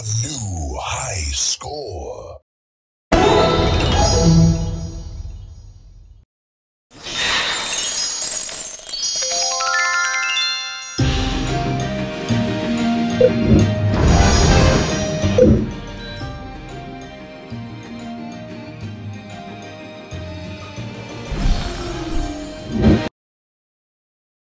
A new high score.